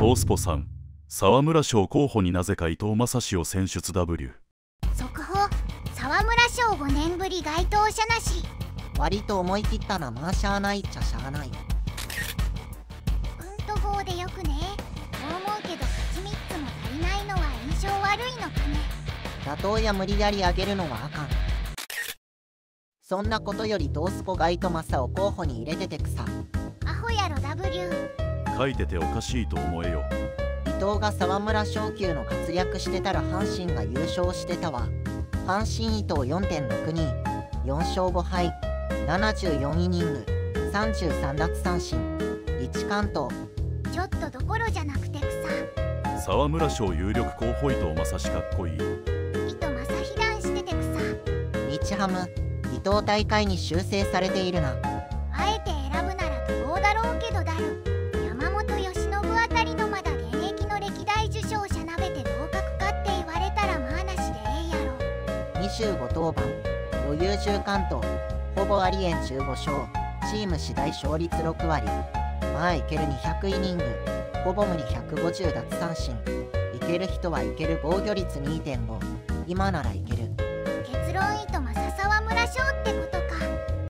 トースポさん沢村賞候補になぜか伊藤正史を選出 W 速報沢村賞5年ぶり該当者なし。割と思い切ったなまあしゃあないっちゃしゃあない。うんと棒でよくね。そう思うけど8 3つも足りないのは印象悪いのかね。打倒や無理やり上げるのはあかん。そんなことよりトースポガイトマサを候補に入れててくさ。アホやろ W 書いてておかしいと思えよ。伊藤が沢村昇級の活躍してたら阪神が優勝してたわ。阪神伊藤4.62 4勝5敗。74イニング。33奪三振。1完投。ちょっとどころじゃなくて草。沢村賞有力候補伊藤正史かっこいい。糸正被弾してて草。日ハム。伊藤大会に修正されているな週5登板余裕10完投ほぼありえん15勝チーム次第勝率6割。まあいける200イニングほぼ無理150奪三振。いける人はいける防御率2.5今ならいける。結論糸正沢村賞ってこと